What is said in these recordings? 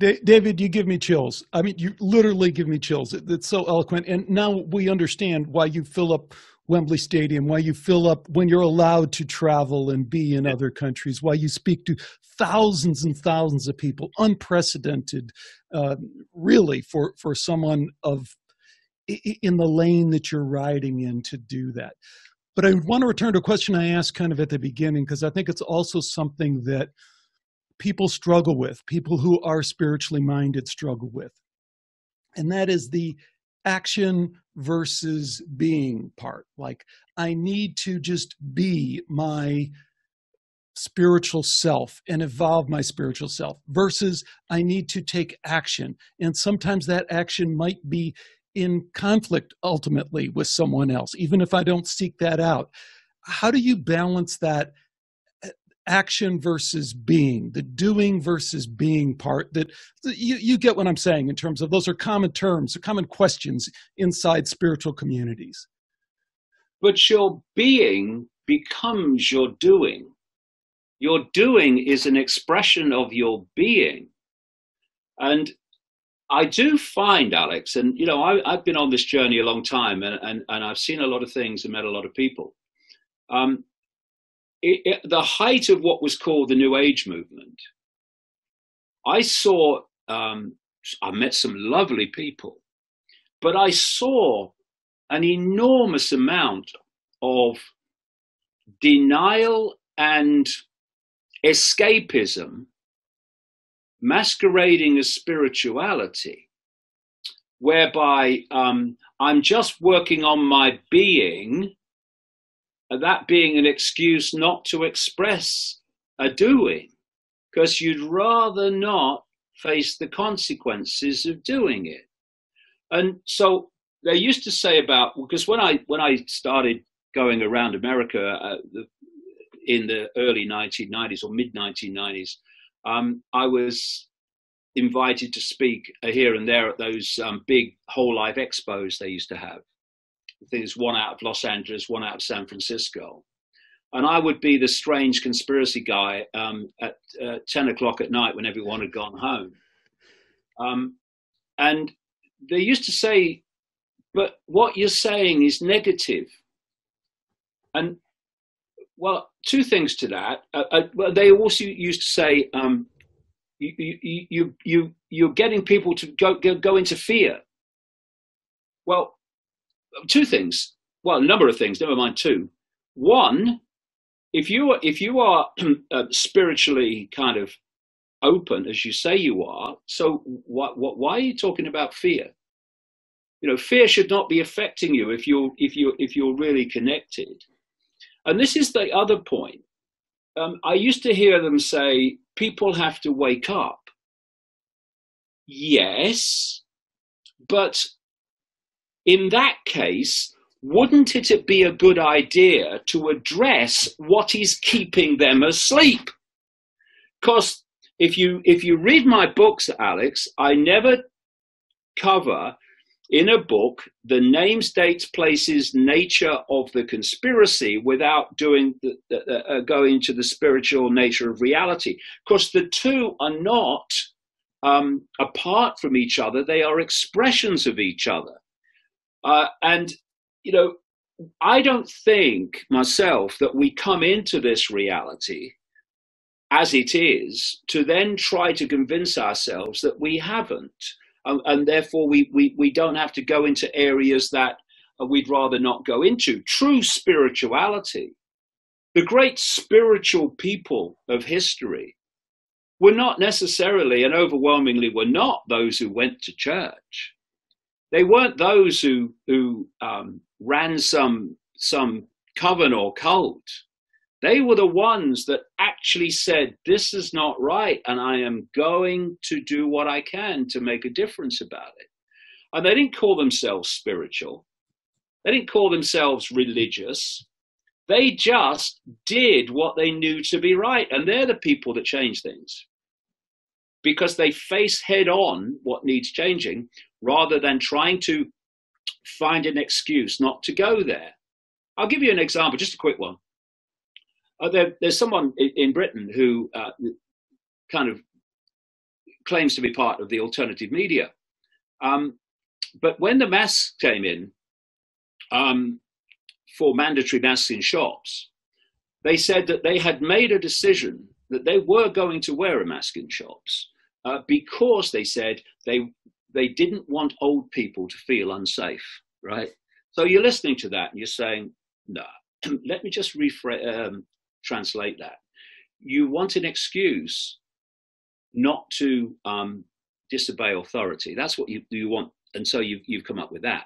David, you give me chills. I mean, you literally give me chills. It's so eloquent. And now we understand why you fill up Wembley Stadium, why you fill up when you're allowed to travel and be in other countries, why you speak to thousands and thousands of people, unprecedented, uh, really, for, for someone of in the lane that you're riding in to do that. But I want to return to a question I asked kind of at the beginning because I think it's also something that people struggle with, people who are spiritually minded struggle with. And that is the action versus being part. Like, I need to just be my spiritual self and evolve my spiritual self versus I need to take action. And sometimes that action might be in conflict ultimately with someone else, even if I don't seek that out. How do you balance that action versus being, the doing versus being part that you, you get what I'm saying in terms of those are common terms, common questions inside spiritual communities. But your being becomes your doing. Your doing is an expression of your being. And I do find, Alex, and you know, I, have been on this journey a long time, and, and, and I've seen a lot of things and met a lot of people. Um, it, the height of what was called the New Age movement, I saw, um, I met some lovely people, but I saw an enormous amount of denial and escapism masquerading as spirituality, whereby um, I'm just working on my being, that being an excuse not to express a doing, because you'd rather not face the consequences of doing it. And so they used to say about because when I when I started going around America uh, the, in the early 1990s or mid 1990s, um, I was invited to speak here and there at those um, big whole life expos they used to have. There's one out of Los Angeles, one out of San Francisco. And I would be the strange conspiracy guy um, at uh, 10 o'clock at night when everyone had gone home. Um, and they used to say, but what you're saying is negative. And well, two things to that. Uh, uh, well, they also used to say, um, you, you, you, you, you're getting people to go, go, go into fear. Well, two things. Well, a number of things. Never mind two. One, if you are if you are uh, spiritually kind of open as you say you are, so what, what, why are you talking about fear? You know, fear should not be affecting you if you're if you if you're really connected. And this is the other point. Um, I used to hear them say, people have to wake up. Yes, but in that case, wouldn't it be a good idea to address what is keeping them asleep? Because if you if you read my books, Alex, I never cover in a book the names, dates, places, nature of the conspiracy without doing the, uh, uh, going to the spiritual nature of reality. Because the two are not um, apart from each other; they are expressions of each other. Uh, and you know, I don't think myself that we come into this reality as it is to then try to convince ourselves that we haven't and, and therefore we, we, we don't have to go into areas that we'd rather not go into. True spirituality, the great spiritual people of history were not necessarily and overwhelmingly were not those who went to church. They weren't those who, who um, ran some, some coven or cult. They were the ones that actually said, This is not right, and I am going to do what I can to make a difference about it. And they didn't call themselves spiritual, they didn't call themselves religious. They just did what they knew to be right. And they're the people that change things because they face head on what needs changing rather than trying to find an excuse not to go there. I'll give you an example, just a quick one. Uh, there, there's someone in, in Britain who uh, kind of claims to be part of the alternative media. Um, but when the masks came in um, for mandatory masks in shops, they said that they had made a decision that they were going to wear a mask in shops uh, because they said they they didn't want old people to feel unsafe, right? So you're listening to that and you're saying, no, let me just refra- um, translate that. You want an excuse not to um, disobey authority. That's what you, you want. And so you've, you've come up with that.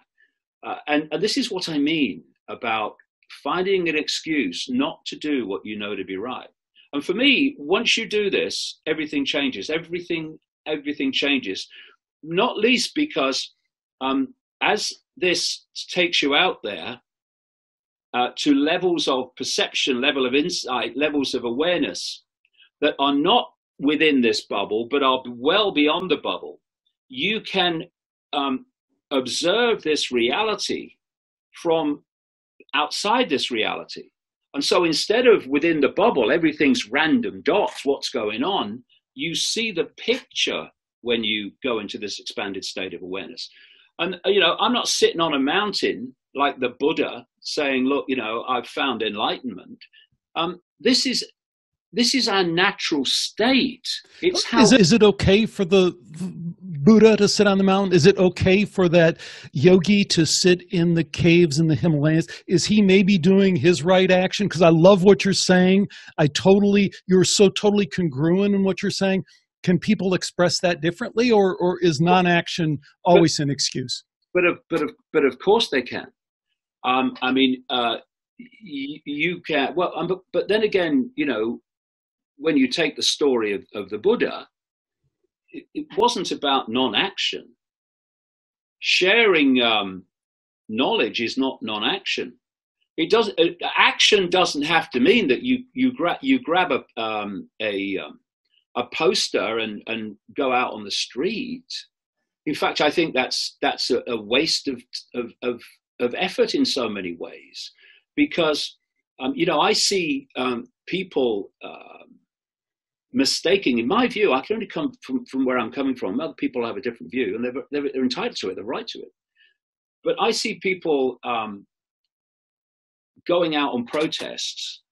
Uh, and, and this is what I mean about finding an excuse not to do what you know to be right. And for me, once you do this, everything changes. Everything, everything changes. Not least because um, as this takes you out there uh, to levels of perception, level of insight, levels of awareness that are not within this bubble, but are well beyond the bubble, you can um, observe this reality from outside this reality. And so instead of within the bubble, everything's random dots, what's going on, you see the picture when you go into this expanded state of awareness. And, you know, I'm not sitting on a mountain like the Buddha saying, look, you know, I've found enlightenment. Um, this is this is our natural state. It's how is it, is it okay for the Buddha to sit on the mountain? Is it okay for that yogi to sit in the caves in the Himalayas? Is he maybe doing his right action? Because I love what you're saying. I totally, you're so totally congruent in what you're saying. Can people express that differently, or or is non-action always but, an excuse? But of but of but of course they can. Um, I mean, uh, you, you can. Well, um, but, but then again, you know, when you take the story of, of the Buddha, it, it, wasn't about non-action. Sharing um, knowledge is not non-action. It does. Uh, action doesn't have to mean that you you grab you grab a um, a um, a poster and and go out on the street. In fact, I think that's that's a, a waste of, of of of effort in so many ways, because um, you know I see um, people uh, mistaking, in my view, I can only come from, from where I'm coming from. Other people have a different view, and they're, they're, they're entitled to it, they're right to it. But I see people um, going out on protests.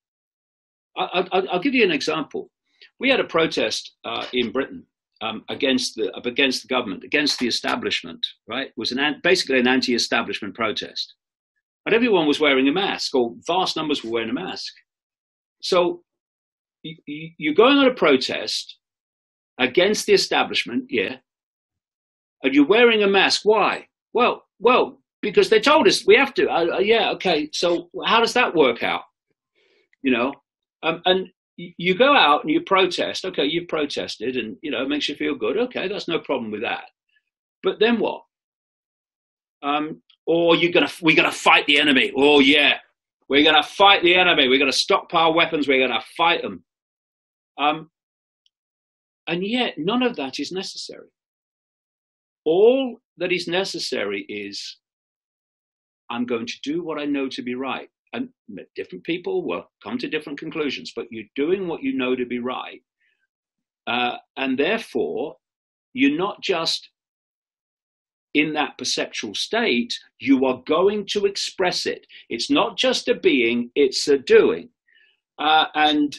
I, will give you an example. We had a protest uh, in Britain um, against the against the government, against the establishment. Right, it was an basically an anti-establishment protest, and everyone was wearing a mask, or vast numbers were wearing a mask. So you're going on a protest against the establishment, yeah, and you're wearing a mask. Why? Well, well, because they told us we have to. Uh, uh, yeah, okay. So how does that work out? You know, um, and you go out and you protest. Okay, you've protested, and you know, it makes you feel good. Okay, that's no problem with that. But then what? Um, or you're gonna we're gonna fight the enemy. Oh yeah, we're gonna fight the enemy. We're gonna stockpile weapons. We're gonna fight them. Um, and yet, none of that is necessary. All that is necessary is I'm going to do what I know to be right. And different people will come to different conclusions, but you're doing what you know to be right. Uh, and therefore, you're not just in that perceptual state, you are going to express it. It's not just a being, it's a doing. Uh, and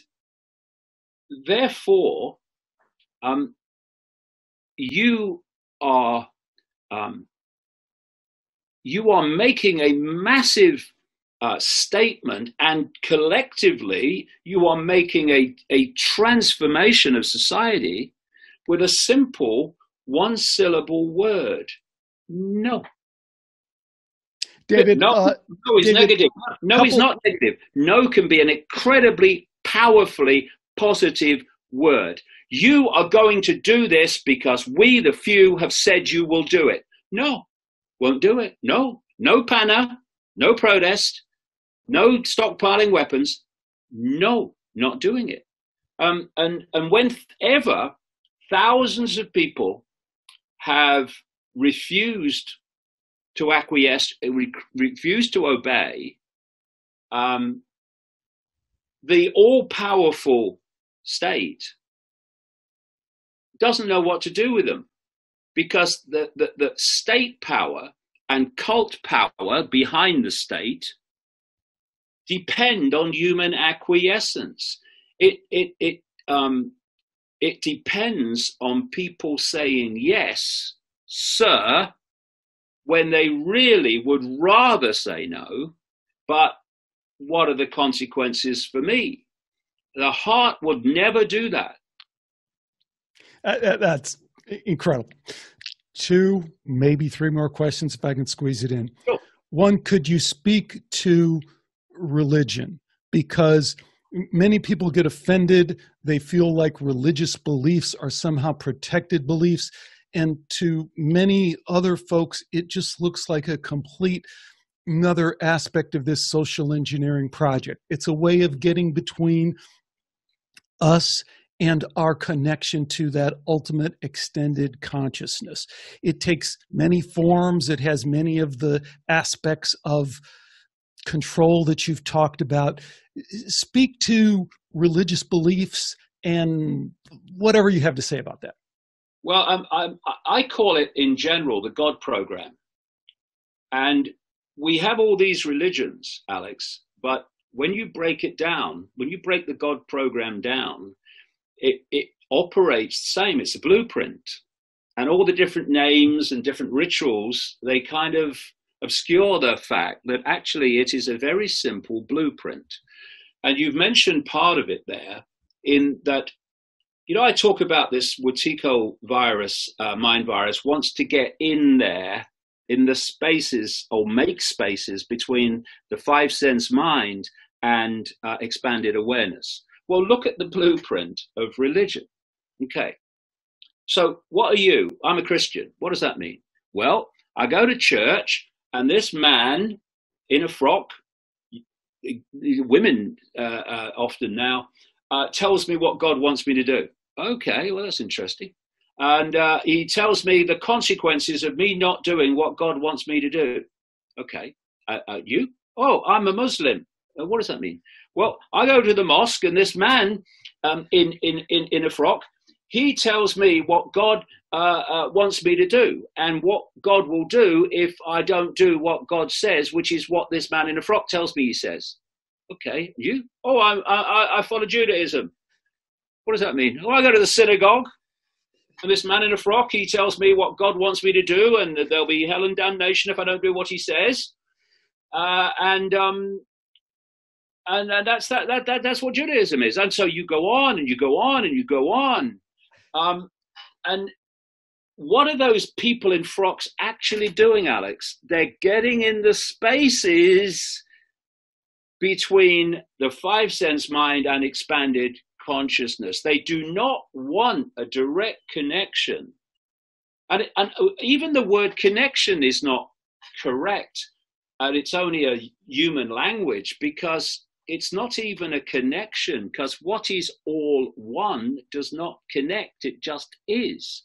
therefore, um, you are um, you are making a massive uh, statement, and collectively, you are making a, a transformation of society with a simple one syllable word no. David, no, uh, no is David, negative. No couple... is not negative. No can be an incredibly powerfully positive word. You are going to do this because we, the few, have said you will do it. No, won't do it. No, no panna, no protest, no stockpiling weapons. No, not doing it. Um, and and whenever thousands of people have refused to acquiesce, re- refused to obey, um, the all powerful state doesn't know what to do with them because the, the, the state power and cult power behind the state depend on human acquiescence. It, it, it, um, it depends on people saying yes, sir, when they really would rather say no, but what are the consequences for me? The heart would never do that. Uh, that's incredible. Two, maybe three more questions if I can squeeze it in. Sure. One, could you speak to religion? Because many people get offended. They feel like religious beliefs are somehow protected beliefs. And to many other folks, it just looks like a complete another aspect of this social engineering project. It's a way of getting between us and our connection to that ultimate extended consciousness. It takes many forms, it has many of the aspects of control that you've talked about. Speak to religious beliefs and whatever you have to say about that. Well, I, I call it in general the God program. And we have all these religions, Alex, but when you break it down, when you break the God program down, it, it operates the same. It's a blueprint. And all the different names and different rituals, they kind of obscure the fact that actually it is a very simple blueprint. And you've mentioned part of it there in that, you know, I talk about this Wetiko virus, uh, mind virus, wants to get in there in the spaces or make spaces between the five sense mind and uh, expanded awareness. Well, look at the blueprint of religion. Okay. So, what are you? I'm a Christian. What does that mean? Well, I go to church, and this man in a frock, women uh, uh, often now, uh, tells me what God wants me to do. Okay, well, that's interesting. And uh, he tells me the consequences of me not doing what God wants me to do. Okay, uh, uh, you? Oh, I'm a Muslim. what does that mean? Well, I go to the mosque, and this man um, in, in, in, in a frock, he tells me what God uh, uh, wants me to do and what God will do if I don't do what God says, which is what this man in a frock tells me he says. Okay, you? Oh, I, I, I follow Judaism. What does that mean? Oh, I go to the synagogue, and this man in a frock, he tells me what God wants me to do, and there'll be hell and damnation if I don't do what he says. Uh, and um, and, and that's that, that, that that's what Judaism is. And so you go on and you go on and you go on. Um, and what are those people in frocks actually doing, Alex? They're getting in the spaces between the five sense mind and expanded consciousness. They do not want a direct connection. And, and even the word connection is not correct. And it's only a human language because it's not even a connection because what is all one does not connect it just is.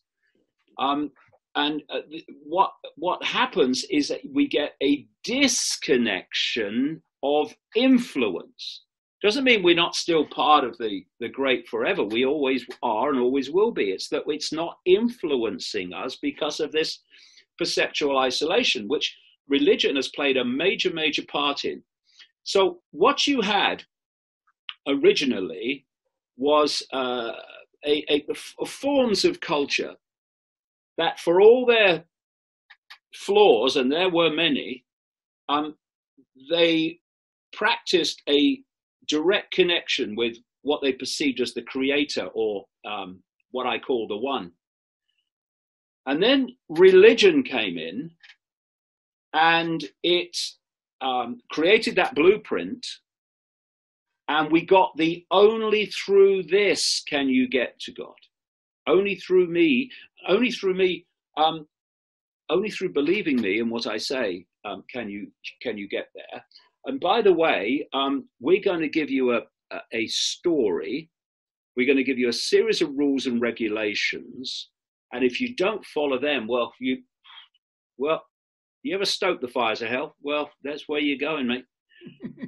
Um, and uh, what what happens is that we get a disconnection of influence. Doesn't mean we're not still part of the the great forever. We always are and always will be. It's that it's not influencing us because of this perceptual isolation which religion has played a major major part in so what you had originally was uh, a, a, a forms of culture that, for all their flaws, and there were many, um, they practiced a direct connection with what they perceived as the creator or um, what I call the one. And then religion came in and it um, created that blueprint, and we got the only through this can you get to God. Only through me, only through me, um, only through believing me and what I say um, can you can you get there. And by the way, um, we're going to give you a, a, a story. We're going to give you a series of rules and regulations, and if you don't follow them, well, you well you ever stoke the fires of hell? Well, that's where you're going, mate.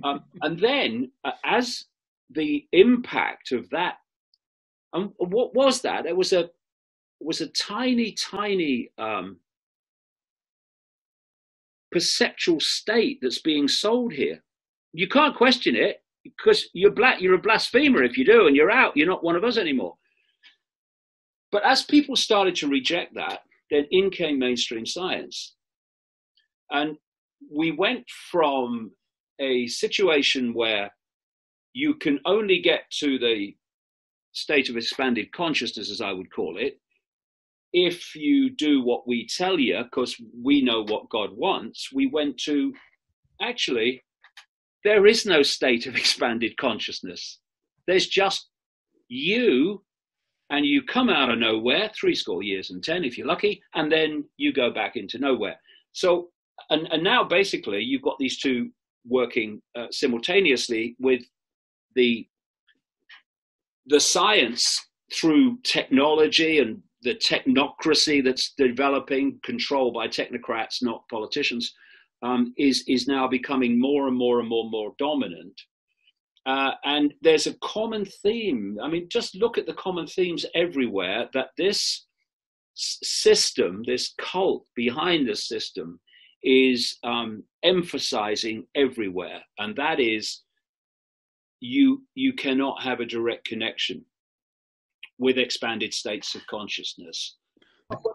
um, and then, uh, as the impact of that, and um, what was that? It was a was a tiny, tiny um, perceptual state that's being sold here. You can't question it because you're black, you're a blasphemer if you do, and you're out. You're not one of us anymore. But as people started to reject that, then in came mainstream science. And we went from a situation where you can only get to the state of expanded consciousness, as I would call it, if you do what we tell you, because we know what God wants, we went to actually, there is no state of expanded consciousness. There's just you, and you come out of nowhere, three score years and ten if you're lucky, and then you go back into nowhere. So, and, and now basically you've got these two working uh, simultaneously with the the science through technology and the technocracy that's developing, controlled by technocrats, not politicians, um, is is now becoming more and more and more and more dominant. Uh, and there's a common theme. I mean, just look at the common themes everywhere. That this system, this cult behind the system, is um, emphasizing everywhere, and that is you you cannot have a direct connection with expanded states of consciousness.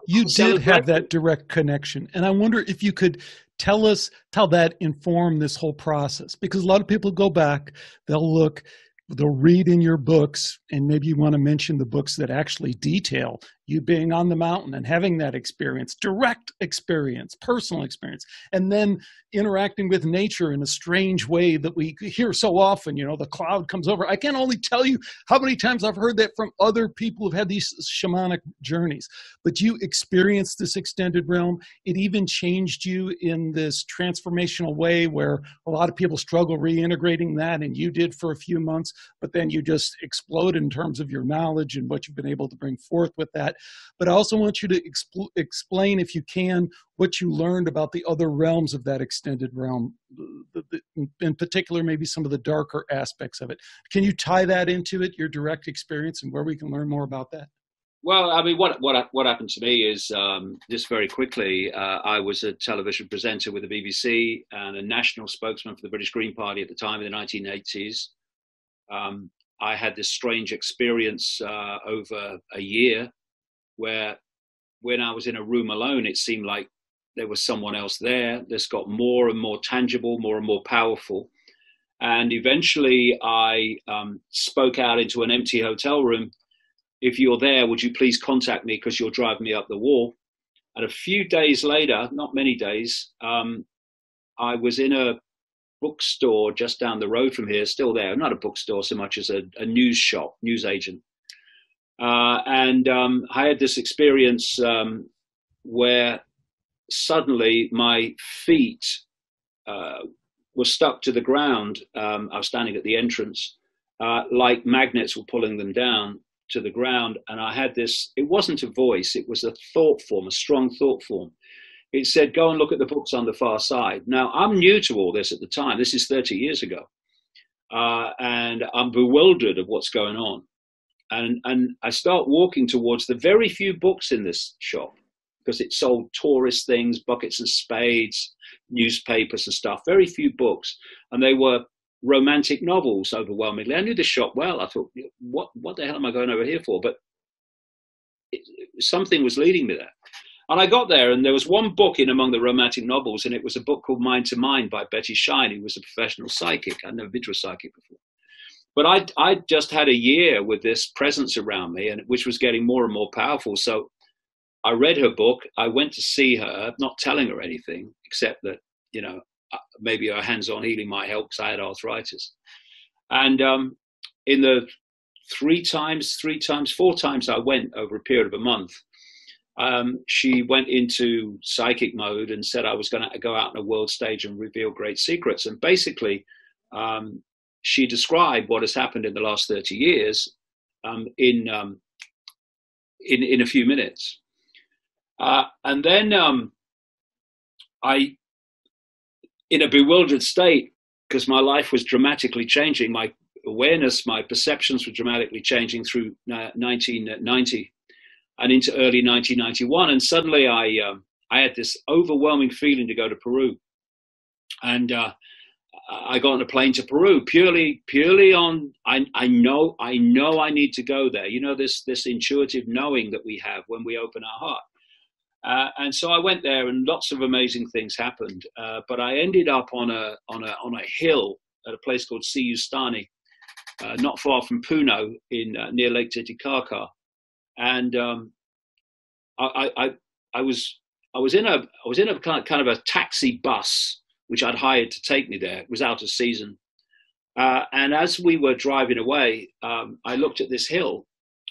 You did have that direct connection. And I wonder if you could tell us how that informed this whole process. Because a lot of people go back, they'll look, they'll read in your books, and maybe you want to mention the books that actually detail you being on the mountain and having that experience, direct experience, personal experience, and then interacting with nature in a strange way that we hear so often. You know, the cloud comes over. I can only tell you how many times I've heard that from other people who've had these shamanic journeys. But you experienced this extended realm. It even changed you in this transformational way where a lot of people struggle reintegrating that, and you did for a few months, but then you just explode in terms of your knowledge and what you've been able to bring forth with that. But I also want you to expl- explain, if you can, what you learned about the other realms of that extended realm, in particular, maybe some of the darker aspects of it. Can you tie that into it, your direct experience, and where we can learn more about that? Well, I mean, what what what happened to me is um, just very quickly. Uh, I was a television presenter with the BBC and a national spokesman for the British Green Party at the time in the 1980s. Um, I had this strange experience uh, over a year where when I was in a room alone, it seemed like there was someone else there. This got more and more tangible, more and more powerful. And eventually I um, spoke out into an empty hotel room. If you're there, would you please contact me because you'll drive me up the wall? And a few days later, not many days, um, I was in a bookstore just down the road from here, still there, not a bookstore so much as a, a news shop, news agent. Uh, and um, I had this experience um, where suddenly my feet uh, were stuck to the ground. Um, I was standing at the entrance, uh, like magnets were pulling them down to the ground. And I had this, it wasn't a voice, it was a thought form, a strong thought form. It said, Go and look at the books on the far side. Now, I'm new to all this at the time. This is 30 years ago. Uh, and I'm bewildered of what's going on and and I start walking towards the very few books in this shop because it sold tourist things, buckets and spades, newspapers and stuff. Very few books, and they were romantic novels overwhelmingly. I knew the shop well. I thought, what what the hell am I going over here for? But it, something was leading me there. And I got there, and there was one book in among the romantic novels, and it was a book called Mind to Mind by Betty Shine, who was a professional psychic. I'd never been to a psychic before. But I I just had a year with this presence around me, and which was getting more and more powerful. So I read her book. I went to see her, not telling her anything except that you know uh, maybe her hands-on healing might help because I had arthritis. And um, in the three times, three times, four times I went over a period of a month. Um, she went into psychic mode and said I was going to go out on a world stage and reveal great secrets. And basically, um, she described what has happened in the last 30 years um, in, um, in, in a few minutes. Uh, and then um, I, in a bewildered state, because my life was dramatically changing, my awareness, my perceptions were dramatically changing through 1990. and into early 1991. And suddenly I, um, I had this overwhelming feeling to go to Peru. And uh, I got on a plane to Peru purely, purely on. I, I know, I know, I need to go there. You know, this this intuitive knowing that we have when we open our heart. Uh, and so I went there, and lots of amazing things happened. Uh, but I ended up on a on a on a hill at a place called Sillustani, uh, not far from Puno, in uh, near Lake Titicaca. And um, I, I I was I was in a I was in a kind of a taxi bus which I'd hired to take me there. Was out of season. Uh, and as we were driving away, um, I looked at this hill,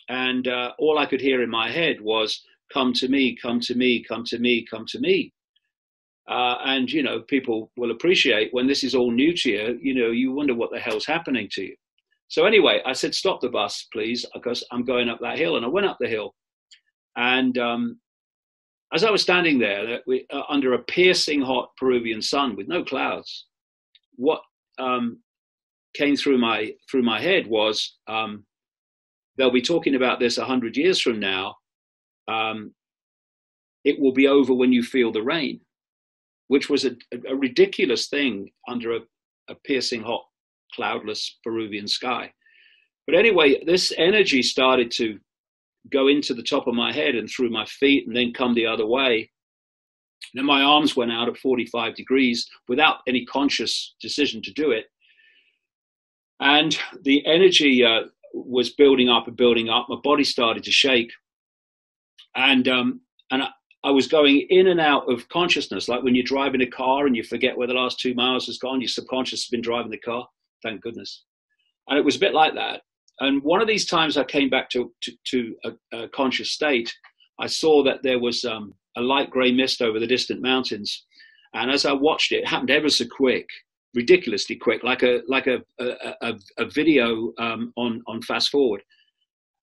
and uh, all I could hear in my head was, Come to me, come to me, come to me, come to me. Uh, and, you know, people will appreciate when this is all new to you, you know, you wonder what the hell's happening to you. So, anyway, I said, Stop the bus, please, because I'm going up that hill. And I went up the hill. And um, as I was standing there uh, under a piercing hot Peruvian sun with no clouds, what um, came through my through my head was um, they'll be talking about this a hundred years from now. Um, it will be over when you feel the rain, which was a, a ridiculous thing under a, a piercing hot, cloudless Peruvian sky. But anyway, this energy started to go into the top of my head and through my feet and then come the other way. Then my arms went out at 45 degrees without any conscious decision to do it. And the energy uh, was building up and building up. My body started to shake. And, um, and I, I was going in and out of consciousness, like when you're driving a car and you forget where the last two miles has gone, your subconscious has been driving the car. Thank goodness. And it was a bit like that. And one of these times I came back to, to, to a, a, conscious state, I saw that there was um, a light grey mist over the distant mountains. And as I watched it, it happened ever so quick, ridiculously quick, like a, like a, a, a video um, on, on fast forward.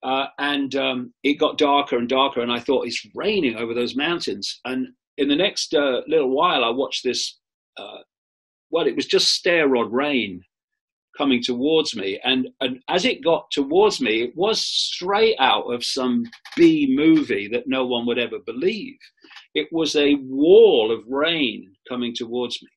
Uh, and um, it got darker and darker, and I thought it's raining over those mountains. And in the next uh, little while, I watched this. Uh, well, it was just stair rod rain coming towards me. And, and as it got towards me, it was straight out of some B movie that no one would ever believe. It was a wall of rain coming towards me.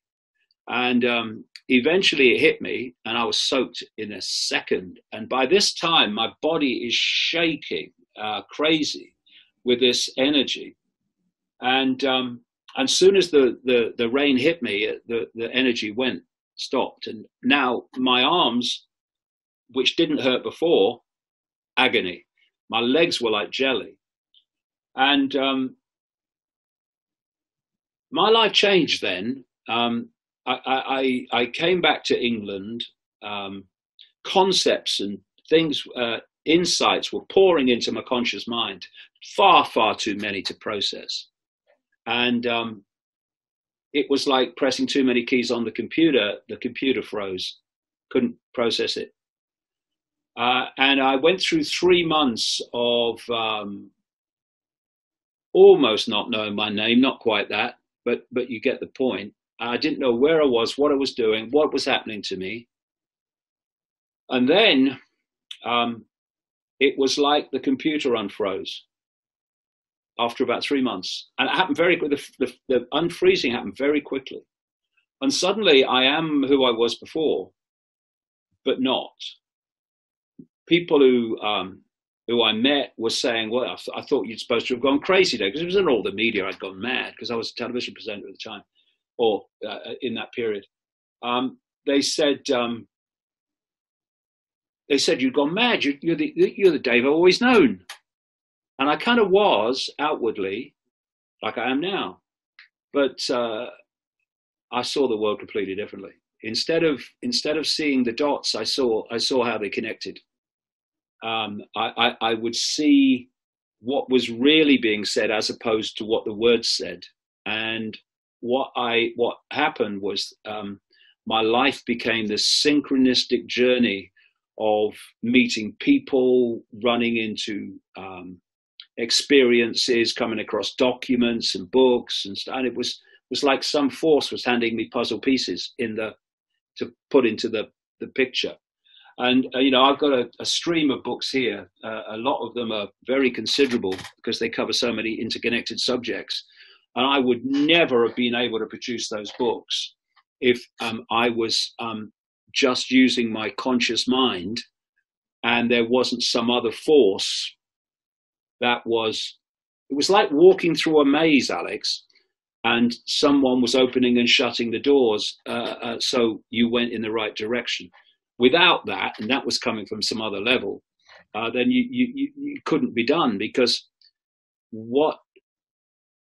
And um, eventually it hit me, and I was soaked in a second. And by this time, my body is shaking uh, crazy with this energy. And um, and soon as the, the, the rain hit me, the, the energy went stopped. And now my arms, which didn't hurt before, agony. My legs were like jelly. And um, my life changed then. Um, I, I, I, came back to England. Um, concepts and things, uh, insights were pouring into my conscious mind, far, far too many to process. And um, it was like pressing too many keys on the computer. The computer froze, couldn't process it. Uh, and I went through three months of um, almost not knowing my name, not quite that, but but you get the point. I didn't know where I was, what I was doing, what was happening to me. And then um, it was like the computer unfroze after about three months. And it happened very quickly. The, the, unfreezing happened very quickly. And suddenly I am who I was before, but not. People who, um, who I met were saying, well, I, th- I, thought you'd supposed to have gone crazy there because it was in all the media. I'd gone mad because I was a television presenter at the time or uh, in that period. Um, they said, um, they said, you'd gone mad. You're, you're, the, you're the Dave I've always known. And I kind of was outwardly like I am now. But uh, I saw the world completely differently. Instead of instead of seeing the dots, I saw I saw how they connected. Um, I, I, I would see what was really being said as opposed to what the words said. And what I what happened was um, my life became this synchronistic journey of meeting people, running into um, experiences, coming across documents and books and stuff. And it was was like some force was handing me puzzle pieces in the to put into the the picture. And uh, you know, I've got a, a stream of books here. Uh, a lot of them are very considerable because they cover so many interconnected subjects. And I would never have been able to produce those books if um, I was um, just using my conscious mind and there wasn't some other force that was. It was like walking through a maze, Alex, and someone was opening and shutting the doors uh, uh, so you went in the right direction without that, and that was coming from some other level, uh, then you, you, you couldn't be done because what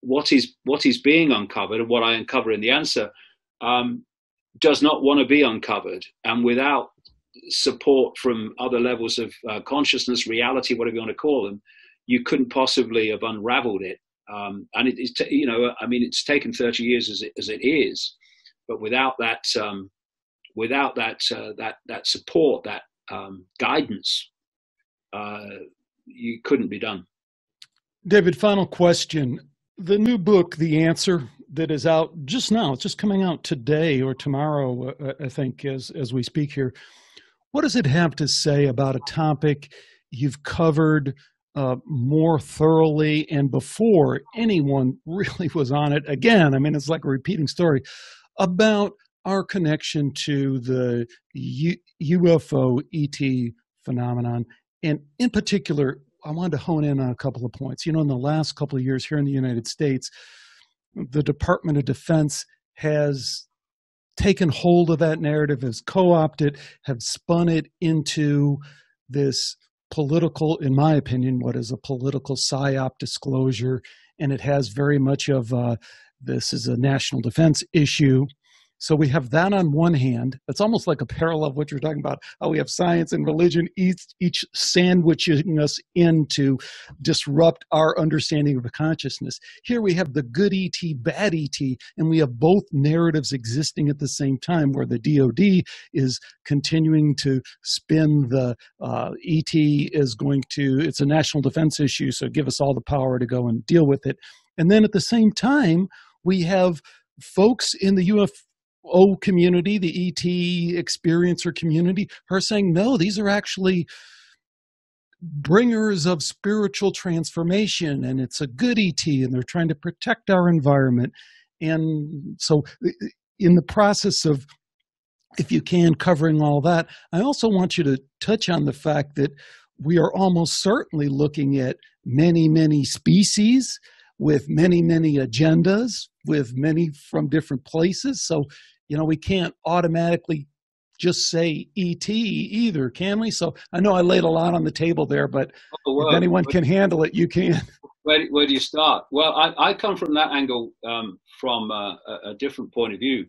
what is what is being uncovered and what I uncover in the answer um, does not want to be uncovered, and without support from other levels of uh, consciousness, reality, whatever you want to call them, you couldn't possibly have unraveled it. Um, and it is, you know, I mean, it's taken 30 years as it, as it is, but without that um, without that uh, that that support, that um, guidance, uh, you couldn't be done. David, final question: the new book, The Answer, that is out just now. It's just coming out today or tomorrow, uh, I think, as as we speak here. What does it have to say about a topic you've covered uh, more thoroughly and before anyone really was on it? Again, I mean, it's like a repeating story about our connection to the U- UFO ET phenomenon. And in particular, I wanted to hone in on a couple of points. You know, in the last couple of years here in the United States, the Department of Defense has taken hold of that narrative, has co opted, have spun it into this political, in my opinion, what is a political psyop disclosure. And it has very much of uh, this is a national defense issue. So we have that on one hand. It's almost like a parallel of what you're talking about. How we have science and religion each, each sandwiching us in to disrupt our understanding of consciousness. Here we have the good ET, bad ET, and we have both narratives existing at the same time where the DoD is continuing to spin the uh, ET is going to, it's a national defense issue, so give us all the power to go and deal with it. And then at the same time, we have folks in the UFO O community, the ET experiencer community, are saying, no, these are actually bringers of spiritual transformation and it's a good ET and they're trying to protect our environment. And so, in the process of, if you can, covering all that, I also want you to touch on the fact that we are almost certainly looking at many, many species with many, many agendas, with many from different places. So you know, we can't automatically just say ET either, can we? So I know I laid a lot on the table there, but oh, well, if anyone can handle it, you can. Where, where do you start? Well, I, I come from that angle um, from uh, a, a, different point of view.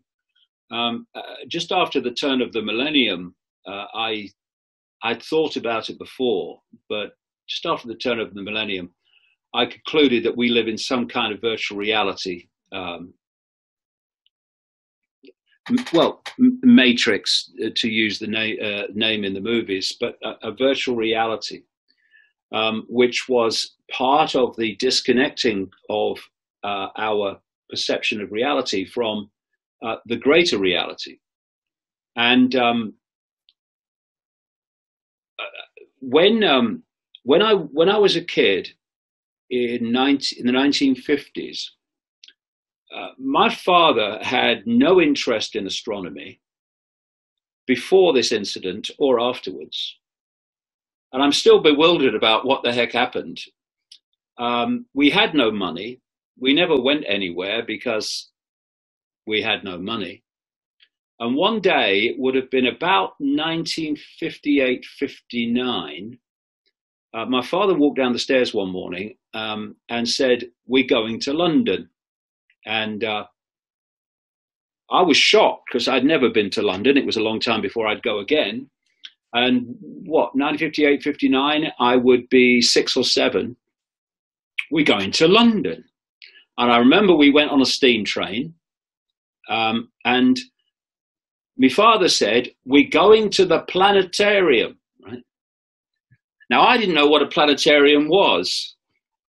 Um, uh, just after the turn of the millennium, uh, I I'd thought about it before, but just after the turn of the millennium, I concluded that we live in some kind of virtual reality. Um, well, Matrix uh, to use the na- uh, name in the movies, but a, a virtual reality, um, which was part of the disconnecting of uh, our perception of reality from uh, the greater reality. And um, uh, when um, when I when I was a kid in, 19, in the 1950s, uh, my father had no interest in astronomy before this incident or afterwards. And I'm still bewildered about what the heck happened. Um, we had no money. We never went anywhere because we had no money. And one day, it would have been about 1958 59. Uh, my father walked down the stairs one morning um, and said, We're going to London. And uh, I was shocked because I'd never been to London. It was a long time before I'd go again. And what, 1958, 59, I would be six or seven. We're going to London. And I remember we went on a steam train. Um, and my father said, We're going to the planetarium. Right? Now, I didn't know what a planetarium was.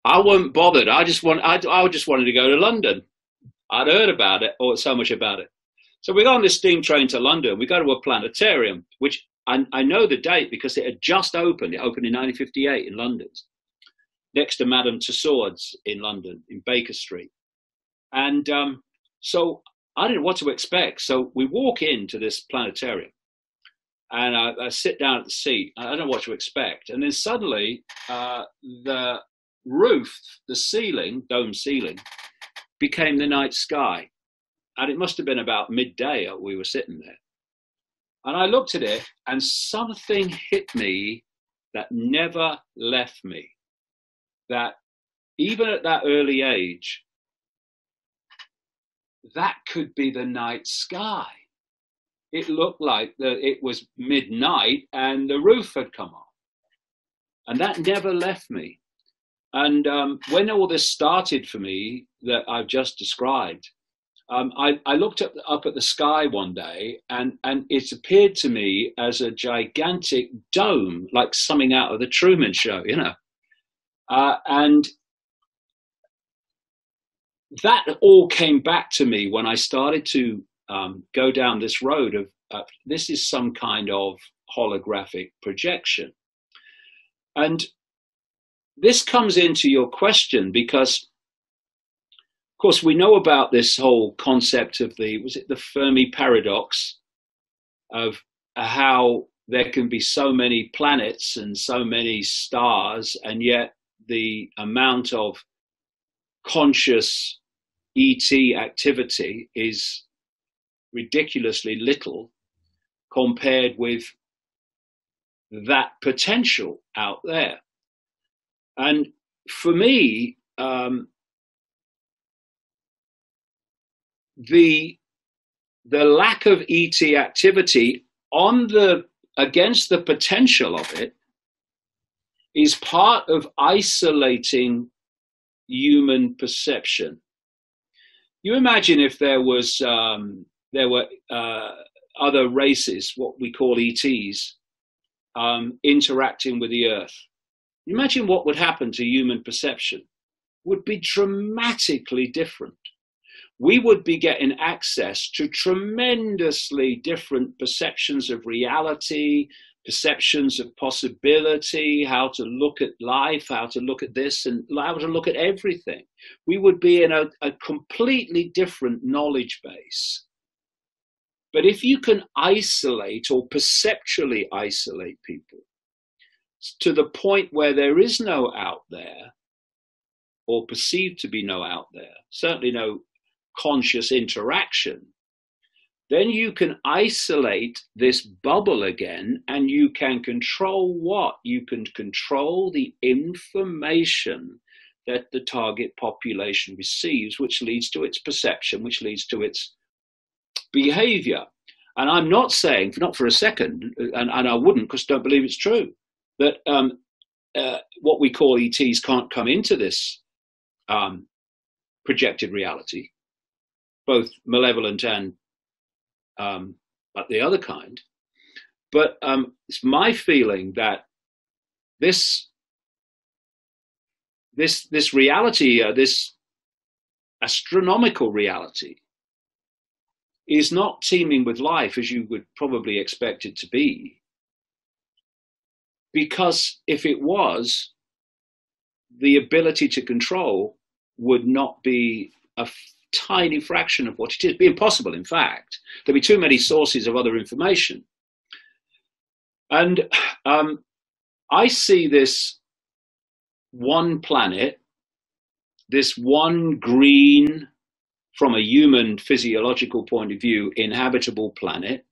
I wasn't bothered. I just want, I, I just wanted to go to London. I'd heard about it or so much about it. So we go on this steam train to London. We go to a planetarium, which I, I know the date because it had just opened. It opened in 1958 in London, next to Madame Tussauds in London, in Baker Street. And um, so I didn't know what to expect. So we walk into this planetarium and I, I, sit down at the seat. I don't know what to expect. And then suddenly, uh, the roof, the ceiling, dome ceiling, became the night sky. And it must have been about midday we were sitting there. And I looked at it, and something hit me that never left me. That even at that early age, that could be the night sky it looked like that it was midnight and the roof had come off. And that never left me. And um, when all this started for me that I've just described, um, I, I, looked up, up at the sky one day and, and it appeared to me as a gigantic dome, like something out of the Truman Show, you know. Uh, and that all came back to me when I started to um, go down this road of uh, this is some kind of holographic projection. And this comes into your question because, of course, we know about this whole concept of the, was it the Fermi paradox of uh, how there can be so many planets and so many stars, and yet the amount of conscious ET activity is ridiculously little compared with that potential out there. And for me, um, the the lack of ET activity on the against the potential of it is part of isolating human perception. You imagine if there was um, there were uh, other races, what we call ETs, um, interacting with the Earth. Imagine what would happen to human perception. Would be dramatically different. We would be getting access to tremendously different perceptions of reality, perceptions of possibility, how to look at life, how to look at this, and how to look at everything. We would be in a, a completely different knowledge base but if you can isolate or perceptually isolate people to the point where there is no out there, or perceived to be no out there, certainly no conscious interaction, then you can isolate this bubble again and you can control what? You can control the information that the target population receives, which leads to its perception, which leads to its behavior. And I'm not saying, not for a second, and, and I wouldn't because I don't believe it's true, that um, uh, what we call ETs can't come into this um, projected reality, both malevolent and um, the other kind. But um, it's my feeling that this this this reality, uh, this astronomical reality, is not teeming with life as you would probably expect it to be. Because if it was, the ability to control would not be a tiny fraction of what it is. It'd be impossible, in fact. There'd be too many sources of other information. And um, I see this one planet, this one green from a human physiological point of view, inhabitable planet,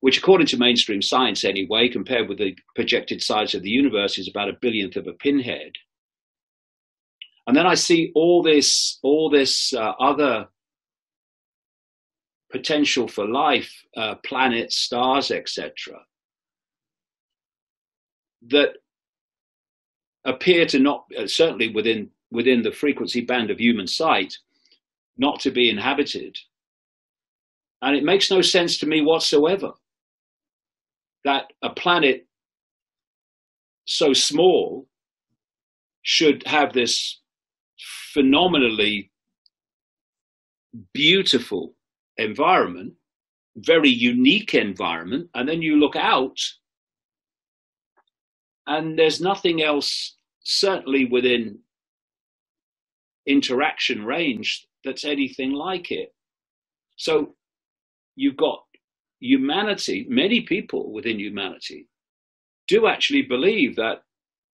which, according to mainstream science anyway, compared with the projected size of the universe, is about a billionth of a pinhead. And then I see all this, all this uh, other potential for life, uh, planets, stars, etc., that appear to not, uh, certainly within within the frequency band of human sight, not to be inhabited. And it makes no sense to me whatsoever that a planet so small should have this phenomenally beautiful environment very unique environment, and then you look out, and there's nothing else, certainly within interaction range, that's anything like it. So you've got humanity, many people within humanity do actually believe that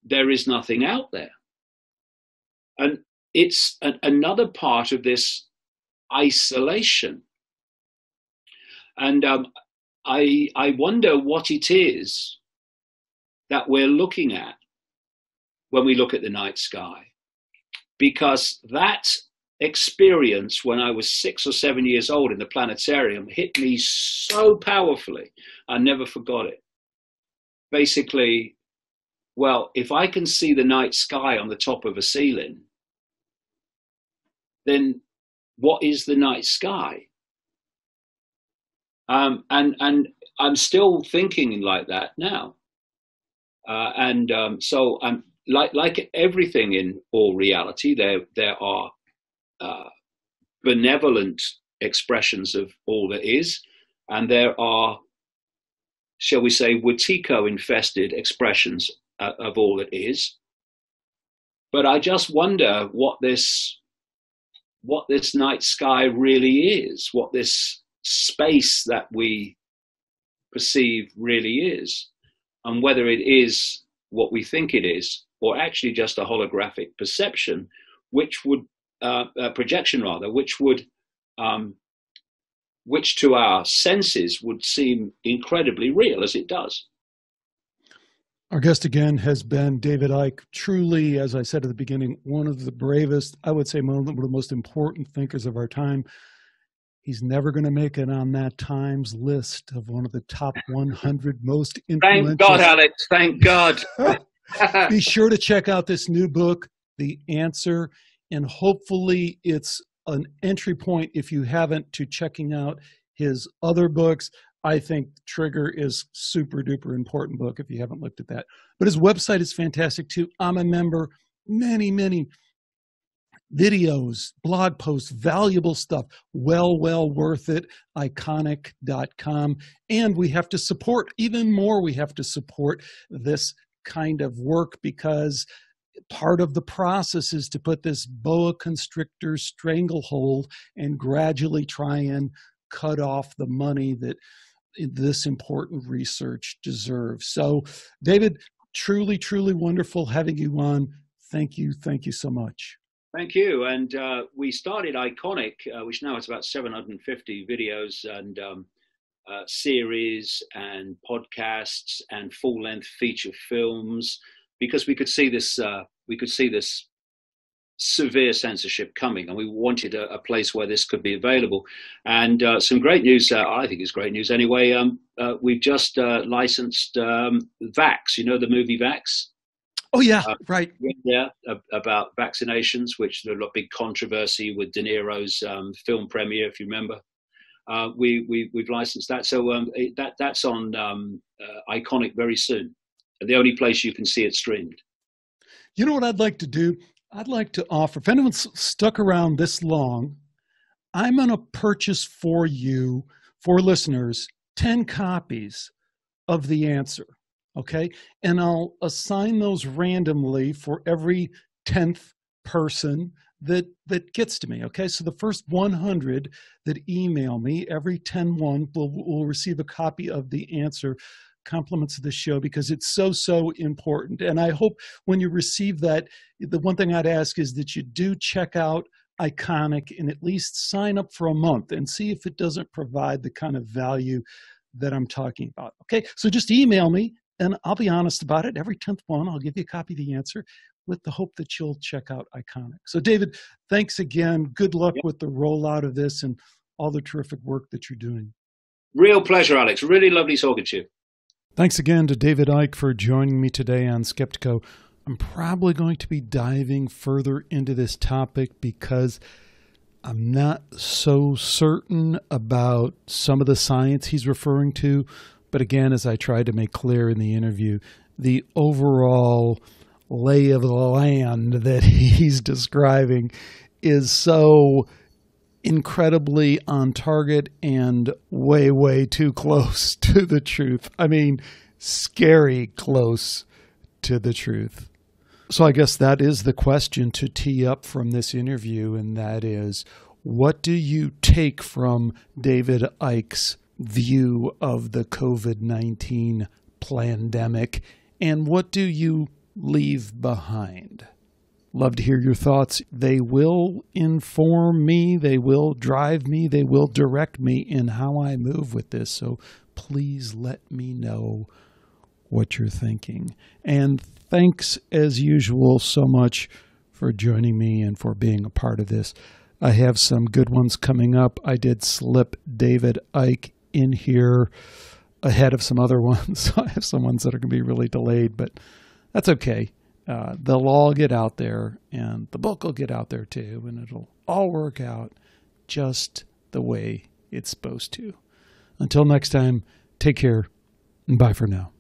there is nothing out there. And it's a, another part of this isolation. And um, I, I wonder what it is that we're looking at when we look at the night sky. Because that experience when I was six or seven years old in the planetarium hit me so powerfully, I never forgot it. Basically, well, if I can see the night sky on the top of a ceiling, then what is the night sky? Um, and and I'm still thinking like that now. Uh, and um, so I'm like like everything in all reality, there there are uh, benevolent expressions of all that is, and there are, shall we say, Wetiko infested expressions uh, of all that is. But I just wonder what this what this night sky really is, what this space that we perceive really is, and whether it is what we think it is, or actually just a holographic perception, which would uh, uh, projection rather, which would um, which to our senses would seem incredibly real as it does. Our guest again has been David Icke, truly, as I said at the beginning, one of the bravest, I would say one of the most important thinkers of our time. He's never going to make it on that Times list of one of the top 100 most influential. Thank God, Alex. Thank God. Be sure to check out this new book, The Answer, and hopefully it's an entry point if you haven't to checking out his other books. I think Trigger is super duper important book if you haven't looked at that. But his website is fantastic too. I'm a member. Many, many videos, blog posts, valuable stuff. Well, well worth it. Ickonic.com. And we have to support, even more, we have to support this kind of work because part of the process is to put this boa constrictor stranglehold and gradually try and cut off the money that this important research deserves. So, David, truly, truly wonderful having you on. Thank you. Thank you so much. Thank you. And uh, we started Ickonic, uh, which now it's about 750 videos and um, uh, series and podcasts and full length feature films because we could see this uh, we could see this severe censorship coming, and we wanted a, a place where this could be available. And uh, some great news, uh, I think is great news anyway. Um, uh, we've just uh, licensed um, Vaxxed. You know the movie Vaxxed. Oh yeah, uh, right. Yeah, about vaccinations, which there a big controversy with De Niro's um, film premiere, if you remember. Uh, we, we we've licensed that, so um, that that's on um, Ickonic very soon. The only place you can see it streamed. You know what I'd like to do? I'd like to offer, if anyone's stuck around this long, I'm going to purchase for you, for listeners, 10 copies of the answer. Okay. And I'll assign those randomly for every 10th person that that gets to me okay so the first 100 that email me every 10 one will, will receive a copy of the answer compliments of the show because it's so so important. And i hope when you receive that the one thing i'd ask is that you do check out Ickonic and at least sign up for a month and see if it doesn't provide the kind of value that i'm talking about okay? So just email me and i'll be honest about it. Every 10th one i'll give you a copy of the answer with the hope that you'll check out Ickonic. So david thanks again. Good luck yep. with the rollout of this and all the terrific work that you're doing. Real pleasure alex. Really lovely talking to you Thanks again to David Icke for joining me today on Skeptiko. I'm probably going to be diving further into this topic because I'm not so certain about some of the science he's referring to. But again, as I tried to make clear in the interview, the overall lay of the land that he's describing is so incredibly on target and way, way too close to the truth. I mean, scary close to the truth. So I guess that is the question to tee up from this interview, and that is what do you take from David Icke's view of the COVID 19 pandemic, and what do you leave behind? Love to hear your thoughts. They will inform me, they will drive me, they will direct me in how I move with this. So please let me know what you're thinking. And thanks, as usual, so much for joining me and for being a part of this. I have some good ones coming up. I did slip David Icke in here ahead of some other ones. I have some ones that are going to be really delayed, but that's okay. Uh, they'll all get out there, and the book will get out there too, and it'll all work out just the way it's supposed to. Until next time, take care and bye for now.